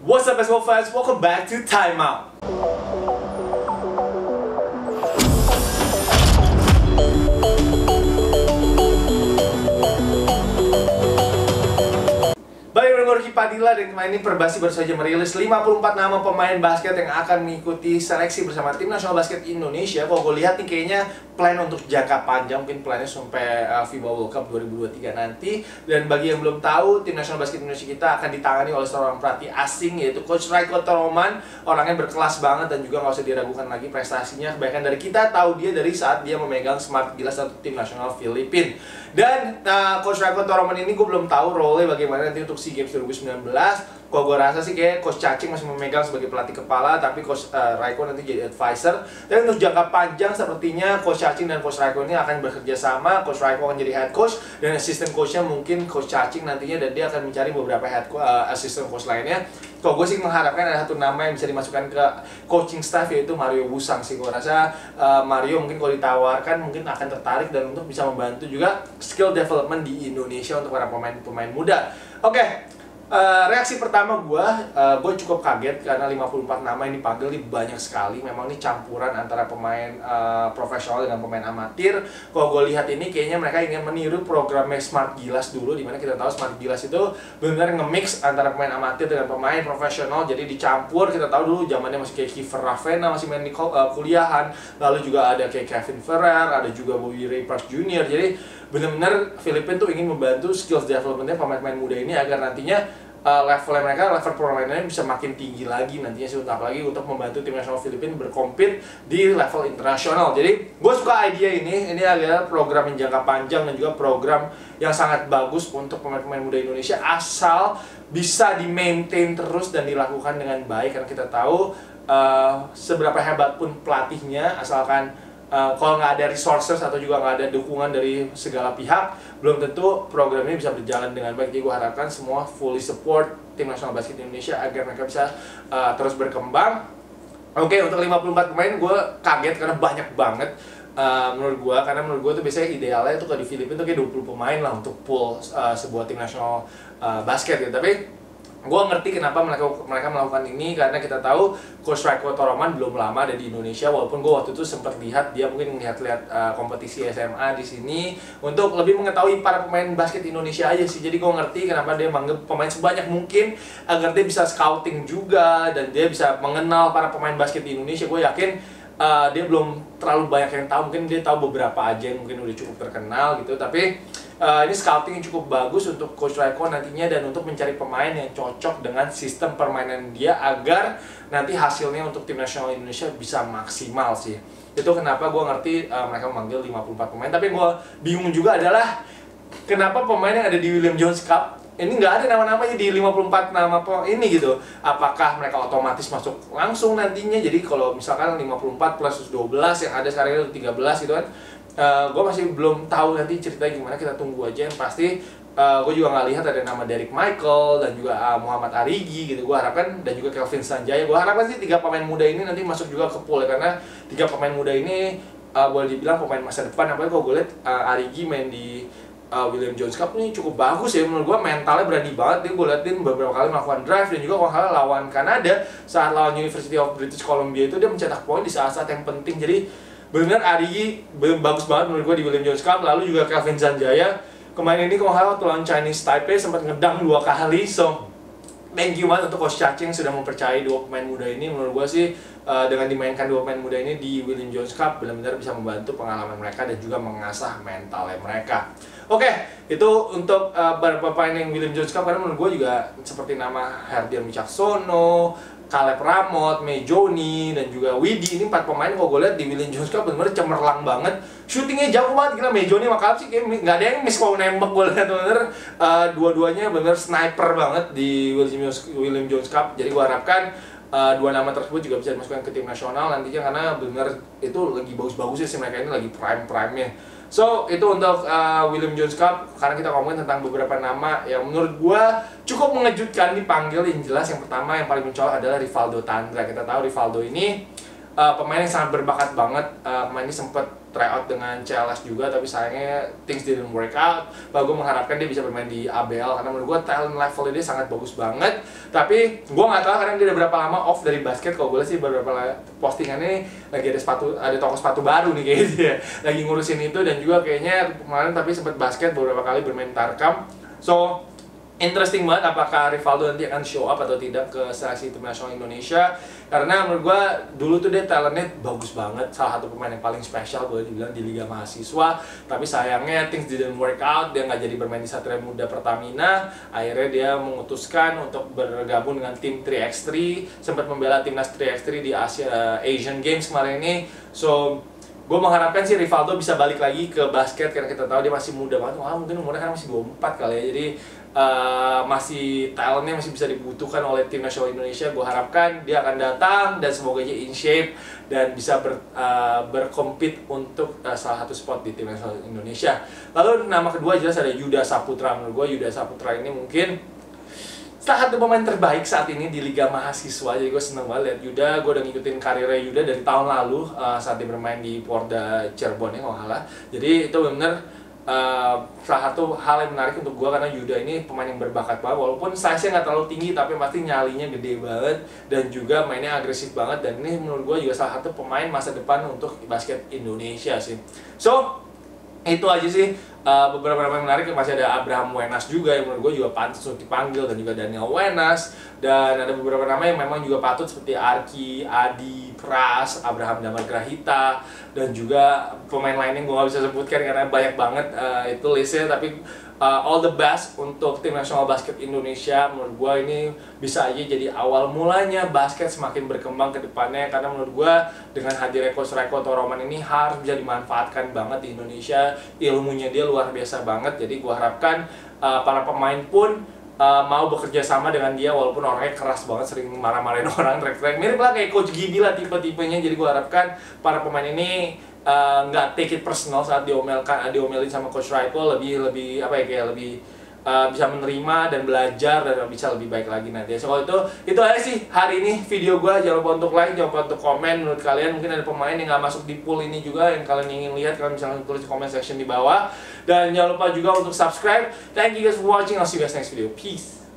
What's up basketball fans? Welcome back to Time Ricky Padilla dan kemarin ini Perbasi baru saja merilis 54 nama pemain basket yang akan mengikuti seleksi bersama tim nasional basket Indonesia. Kalau gue lihat nih kayaknya plan untuk jangka panjang, mungkin plannya sampai uh, FIBA World Cup 2023 nanti. Dan bagi yang belum tahu, tim nasional basket Indonesia kita akan ditangani oleh seorang pelatih asing yaitu Coach Raiko Toroman. Orangnya berkelas banget dan juga nggak usah diragukan lagi prestasinya. Kebanyakan dari kita tahu dia dari saat dia memegang Smart Gilas satu tim nasional Filipina. Dan uh, Coach Raiko Toroman ini gue belum tahu role bagaimana nanti untuk SEA Games 2019 kalau gue rasa sih kayak Coach Cacing masih memegang sebagai pelatih kepala tapi Coach uh, Raiko nanti jadi advisor. Dan untuk jangka panjang sepertinya Coach Cacing dan Coach Raiko ini akan bekerja sama. Coach Raiko akan jadi head coach dan assistant coachnya mungkin Coach Cacing nantinya dan dia akan mencari beberapa head co uh, assistant coach lainnya. Kalau gue sih mengharapkan ada satu nama yang bisa dimasukkan ke coaching staff yaitu Mario Busang sih. Gue rasa uh, Mario mungkin kalau ditawarkan mungkin akan tertarik dan untuk bisa membantu juga skill development di Indonesia untuk para pemain-pemain muda. Oke okay. Uh, reaksi pertama gue, uh, gue cukup kaget karena 54 nama yang dipanggil ini banyak sekali. Memang ini campuran antara pemain uh, profesional dengan pemain amatir. Kalau gue lihat ini kayaknya mereka ingin meniru programnya Smart Gilas dulu, di mana kita tahu Smart Gilas itu benar-benar nge-mix antara pemain amatir dengan pemain profesional. Jadi dicampur, kita tahu dulu zamannya masih kayak Kiefer Ravena masih main di uh, kuliahan, lalu juga ada kayak Kevin Ferrer, ada juga Bobby Ray Park Jr. Jadi benar-benar Filipina tuh ingin membantu skills developmentnya pemain-pemain muda ini agar nantinya uh, levelnya mereka, level permainannya bisa makin tinggi lagi nantinya sih untuk apalagi untuk membantu tim nasional Filipina berkompet di level internasional. Jadi gue suka ide ini, ini adalah program yang jangka panjang dan juga program yang sangat bagus untuk pemain-pemain muda Indonesia asal bisa di maintain terus dan dilakukan dengan baik. Karena kita tahu uh, seberapa hebat pun pelatihnya asalkan uh, kalau nggak ada resources atau juga nggak ada dukungan dari segala pihak, belum tentu program ini bisa berjalan dengan baik. Jadi gue harapkan semua fully support tim nasional basket Indonesia agar mereka bisa uh, terus berkembang. Oke, okay, untuk 54 pemain gue kaget karena banyak banget. Uh, menurut gue, karena menurut gue tuh biasanya idealnya tuh kalau di Filipina tuh kayak 20 pemain lah untuk pool uh, sebuah tim nasional uh, basket gitu. Tapi gue ngerti kenapa mereka mereka melakukan ini karena kita tahu Coach Raiko Toroman belum lama ada di Indonesia walaupun gue waktu itu sempat lihat dia mungkin melihat-lihat uh, kompetisi SMA di sini untuk lebih mengetahui para pemain basket Indonesia aja sih. Jadi gue ngerti kenapa dia manggil pemain sebanyak mungkin agar dia bisa scouting juga dan dia bisa mengenal para pemain basket di Indonesia. Gue yakin uh, dia belum terlalu banyak yang tahu mungkin dia tahu beberapa aja yang mungkin udah cukup terkenal gitu tapi uh, ini scouting yang cukup bagus untuk Coach Raiko nantinya dan untuk mencari pemain yang cocok dengan sistem permainan dia agar nanti hasilnya untuk tim nasional Indonesia bisa maksimal sih. Itu kenapa gue ngerti uh, mereka memanggil 54 pemain. Tapi gue bingung juga adalah kenapa pemain yang ada di William Jones Cup ini nggak ada nama-namanya di 54 nama ini gitu. Apakah mereka otomatis masuk langsung nantinya? Jadi kalau misalkan 54 plus 12 yang ada sekarang itu 13 gitu kan uh, eh, gue masih belum tahu nanti ceritanya gimana kita tunggu aja yang pasti uh, eh, gue juga nggak lihat ada nama Derek Michael dan juga uh, Muhammad Arigi gitu gue harapkan dan juga Kelvin Sanjaya gue harapkan sih tiga pemain muda ini nanti masuk juga ke pool ya, karena tiga pemain muda ini uh, boleh dibilang pemain masa depan apalagi kalau gue lihat uh, Arigi main di uh, William Jones Cup ini cukup bagus ya menurut gue mentalnya berani banget. Dia gue liatin beberapa kali melakukan drive dan juga kalau kali lawan Kanada saat lawan University of British Columbia itu dia mencetak poin di saat-saat yang penting. Jadi benar Arigi bagus banget menurut gue di William Jones Cup. Lalu juga Kevin Sanjaya kemarin ini kalau waktu lawan Chinese Taipei sempat ngedang dua kali. So thank you banget untuk Coach Cacing sudah mempercayai dua pemain muda ini. Menurut gue sih uh, dengan dimainkan dua pemain muda ini di William Jones Cup benar-benar bisa membantu pengalaman mereka dan juga mengasah mentalnya mereka. Oke okay, itu untuk uh, beberapa pemain yang William Jones Cup karena menurut gue juga seperti nama Herdian Wicaksono Caleb Ramot, Mejoni, dan juga Widi. Ini empat pemain kalau gue lihat di William Jones Cup benar-benar cemerlang banget. Shootingnya jauh banget gila. Mejoni sama Caleb sih nggak ada yang miss kalau nembak gue lihat. Bener uh, dua-duanya benar sniper banget di William Jones, Cup. Jadi gue harapkan uh, dua nama tersebut juga bisa dimasukkan ke tim nasional nantinya karena benar itu lagi bagus-bagusnya sih mereka ini lagi prime-prime-nya So, itu untuk uh, William Jones Cup karena kita ngomongin tentang beberapa nama yang menurut gua cukup mengejutkan dipanggil yang jelas yang pertama yang paling mencolok adalah Rivaldo Tandra. Kita tahu Rivaldo ini uh, pemain yang sangat berbakat banget. Uh, pemain ini sempat tryout dengan CLS juga tapi sayangnya things didn't work out. Bahwa gue mengharapkan dia bisa bermain di ABL karena menurut gue talent level dia sangat bagus banget. Tapi gue nggak tahu karena dia udah berapa lama off dari basket kalau gue sih beberapa postingan ini lagi ada sepatu ada toko sepatu baru nih kayaknya dia. Lagi ngurusin itu dan juga kayaknya kemarin tapi sempat basket beberapa kali bermain Tarkam. So interesting banget apakah Rivaldo nanti akan show up atau tidak ke seleksi tim nasional Indonesia. Karena menurut gue dulu tuh dia talentnya bagus banget. Salah satu pemain yang paling spesial boleh dibilang di Liga Mahasiswa. Tapi sayangnya things didn't work out. Dia nggak jadi bermain di Satria Muda Pertamina. Akhirnya dia memutuskan untuk bergabung dengan tim 3x3 sempat membela timnas 3x3 di Asia Asian Games kemarin ini. So gue mengharapkan sih Rivaldo bisa balik lagi ke basket karena kita tahu dia masih muda banget. Wah mungkin umurnya kan masih 24 kali ya. Jadi uh, masih talentnya masih bisa dibutuhkan oleh tim nasional Indonesia. Gue harapkan dia akan datang dan semoga aja in shape dan bisa ber, uh, berkompet untuk uh, salah satu spot di tim nasional Indonesia. Lalu nama kedua jelas ada Yuda Saputra. Menurut gue Yuda Saputra ini mungkin salah satu pemain terbaik saat ini di Liga Mahasiswa. Jadi gue seneng banget lihat Yuda. Gue udah ngikutin karirnya Yuda dari tahun lalu uh, saat dia bermain di Porda Cirebon ya kalau salah. Jadi itu benar uh, salah satu hal yang menarik untuk gue karena Yuda ini pemain yang berbakat banget. Walaupun size-nya nggak terlalu tinggi tapi pasti nyalinya gede banget dan juga mainnya agresif banget. Dan ini menurut gue juga salah satu pemain masa depan untuk basket Indonesia sih. So itu aja sih. Uh, beberapa nama yang menarik masih ada Abraham Wenas juga yang menurut gue juga pantas untuk dipanggil dan juga Daniel Wenas. Dan ada beberapa nama yang memang juga patut seperti Arki, Adi, Pras, Abraham Damar Grahita dan juga pemain lain yang gue gak bisa sebutkan karena banyak banget uh, itu listnya. Tapi uh, all the best untuk tim nasional basket Indonesia. Menurut gue ini bisa aja jadi awal mulanya basket semakin berkembang ke depannya. Karena menurut gue dengan hadirnya Coach Reko Toroman ini harus bisa dimanfaatkan banget di Indonesia. Ilmunya dia luar biasa banget. Jadi gue harapkan uh, para pemain pun uh, mau bekerja sama dengan dia walaupun orangnya keras banget sering marah-marahin orang teriak-teriak. Mirip lah kayak Coach Gibi lah tipe-tipenya. Jadi gue harapkan para pemain ini nggak uh, take it personal saat diomelkan diomelin sama coach Raiko lebih lebih apa ya kayak lebih uh, bisa menerima dan belajar dan bisa lebih baik lagi nanti. So kalau itu itu aja sih hari ini video gue jangan lupa untuk like, jangan lupa untuk komen menurut kalian mungkin ada pemain yang nggak masuk di pool ini juga yang kalian ingin lihat kalian bisa tulis di comment section di bawah dan jangan lupa juga untuk subscribe. Thank you guys for watching. I'll see you guys next video. Peace.